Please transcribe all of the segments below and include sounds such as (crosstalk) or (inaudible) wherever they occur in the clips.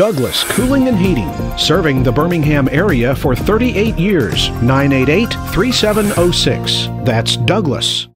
Douglas Cooling and Heating, serving the Birmingham area for 38 years. 988 3706. That's Douglas.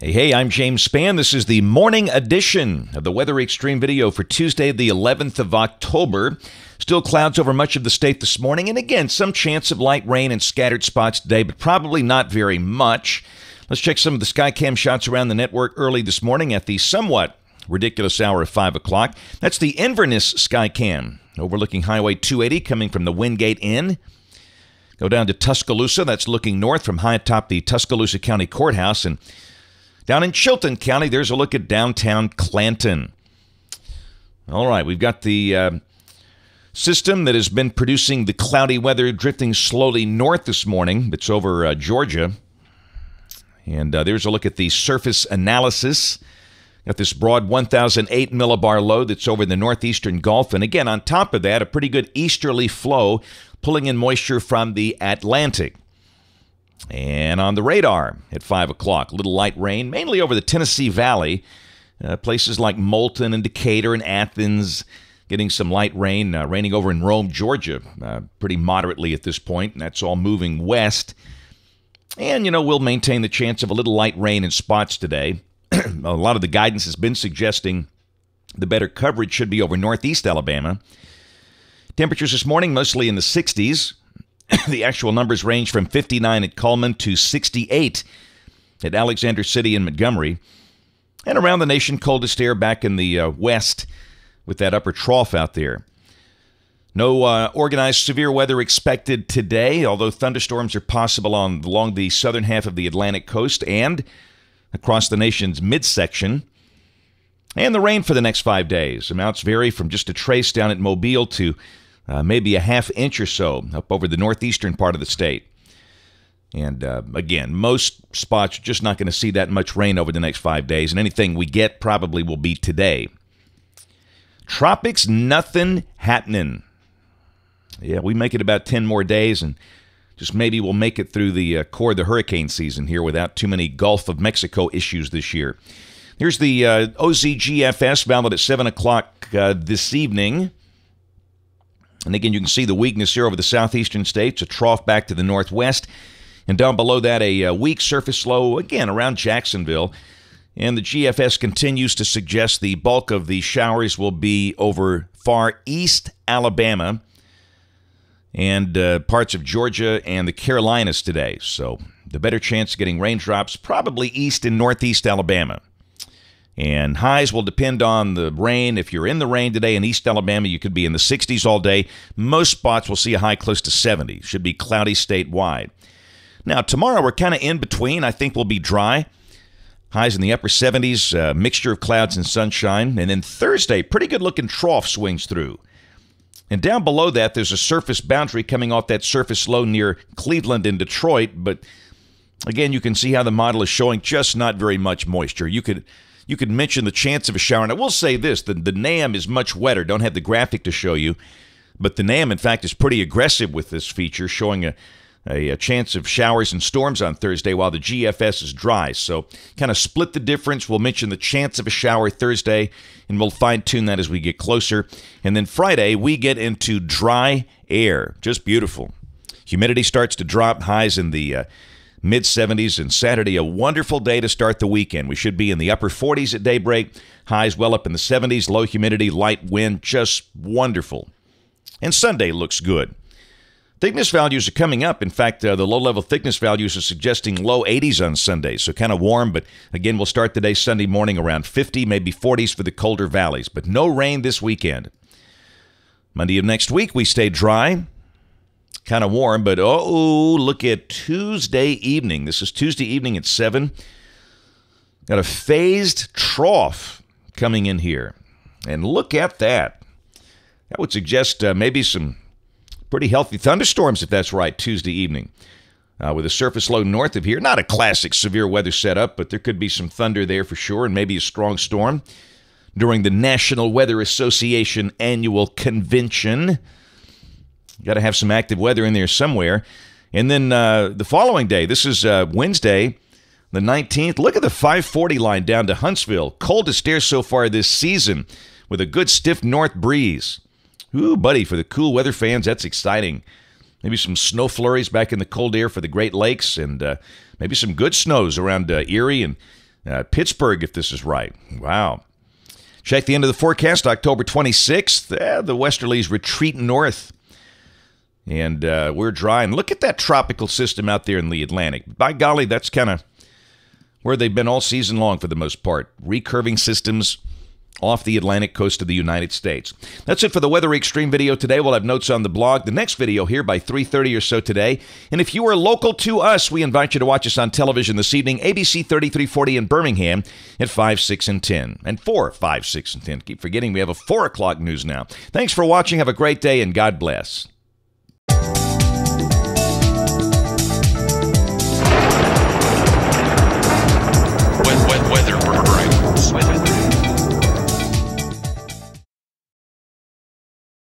Hey, hey, I'm James Spann. This is the morning edition of the Weather Xtreme video for Tuesday, the 11th of October. Still clouds over much of the state this morning, and again, some chance of light rain in scattered spots today, but probably not very much. Let's check some of the Skycam shots around the network early this morning at the somewhat ridiculous hour of 5 o'clock. That's the Inverness Skycam overlooking Highway 280 coming from the Wingate Inn. Go down to Tuscaloosa. That's looking north from high atop the Tuscaloosa County Courthouse. And down in Chilton County, there's a look at downtown Clanton. All right, we've got the uh, system that has been producing the cloudy weather drifting slowly north this morning. It's over uh, Georgia. And uh, there's a look at the surface analysis. Got this broad 1008 millibar low that's over the northeastern Gulf. And again, on top of that, a pretty good easterly flow pulling in moisture from the Atlantic. And on the radar at 5 o'clock, little light rain, mainly over the Tennessee Valley. Uh, places like Moulton and Decatur and Athens getting some light rain, uh, raining over in Rome, Georgia, uh, pretty moderately at this point. And that's all moving west. And, you know, we'll maintain the chance of a little light rain in spots today. A lot of the guidance has been suggesting the better coverage should be over northeast Alabama. Temperatures this morning mostly in the 60s. (coughs) the actual numbers range from 59 at Cullman to 68 at Alexander City and Montgomery. And around the nation, coldest air back in the uh, west with that upper trough out there. No uh, organized severe weather expected today, although thunderstorms are possible on along the southern half of the Atlantic coast and across the nation's midsection. And the rain for the next five days. Amounts vary from just a trace down at Mobile to uh, maybe a half inch or so up over the northeastern part of the state. And uh, again, most spots are just not going to see that much rain over the next five days, and anything we get probably will be today. Tropics, nothing happening. Yeah, we make it about 10 more days, and just maybe we'll make it through the uh, core of the hurricane season here without too many Gulf of Mexico issues this year. Here's the uh, OZGFS valid at 7 o'clock uh, this evening. And again, you can see the weakness here over the southeastern states, a trough back to the northwest. And down below that, a, a uh, weak surface low, again, around Jacksonville. And the GFS continues to suggest the bulk of the showers will be over far east Alabama and uh, parts of Georgia and the Carolinas today. So the better chance of getting raindrops probably east and northeast Alabama. And highs will depend on the rain. If you're in the rain today in East Alabama, you could be in the 60s all day. Most spots will see a high close to 70. Should be cloudy statewide. Now, tomorrow we're kind of in between. I think we'll be dry. Highs in the upper 70s, uh, mixture of clouds and sunshine. And then Thursday, pretty good looking trough swings through. And down below that, there's a surface boundary coming off that surface low near Cleveland and Detroit. But again, you can see how the model is showing just not very much moisture. You could you could mention the chance of a shower. And I will say this the, the NAM is much wetter. Don't have the graphic to show you. But the NAM, in fact, is pretty aggressive with this feature, showing a, a, a, chance of showers and storms on Thursday while the GFS is dry. So, kind of split the difference. We'll mention the chance of a shower Thursday, and we'll fine tune that as we get closer. And then Friday, we get into dry air. Just beautiful. Humidity starts to drop, highs in the uh, mid 70s, and Saturday, a wonderful day to start the weekend. We should be in the upper 40s at daybreak, highs well up in the 70s, low humidity, light wind, just wonderful. And Sunday looks good. Thickness values are coming up. In fact, uh, the low level thickness values are suggesting low 80s on Sunday, so kind of warm. But again, we'll start the day Sunday morning around 50, maybe 40s for the colder valleys. But no rain this weekend. Monday of next week, we stay dry kind of warm, but oh, look at Tuesday evening. This is Tuesday evening at 7. Got a phased trough coming in here. And look at that. That would suggest uh, maybe some pretty healthy thunderstorms, if that's right, Tuesday evening. Uh, with a surface low north of here. Not a classic severe weather setup, but there could be some thunder there for sure, and maybe a strong storm during the National Weather Association annual convention. Got to have some active weather in there somewhere. And then uh, the following day, this is uh, Wednesday, the 19th. Look at the 540 line down to Huntsville. Coldest air so far this season with a good stiff north breeze. Ooh, buddy, for the cool weather fans, that's exciting. Maybe some snow flurries back in the cold air for the Great Lakes, and uh, maybe some good snows around uh, Erie and uh, Pittsburgh if this is right. Wow. Check the end of the forecast, October 26th. Eh, the westerlies retreat north. And uh, we're dry. And look at that tropical system out there in the Atlantic. By golly, that's kind of where they've been all season long for the most part. Recurving systems off the Atlantic coast of the United States. That's it for the Weather Xtreme video today. We'll have notes on the blog. The next video here by 3:30 or so today. And if you are local to us, we invite you to watch us on television this evening, ABC 3340 in Birmingham at 5, 6, and 10. And 4, 5, 6, and 10. Keep forgetting we have a 4 o'clock news now. Thanks for watching. Have a great day, and God bless.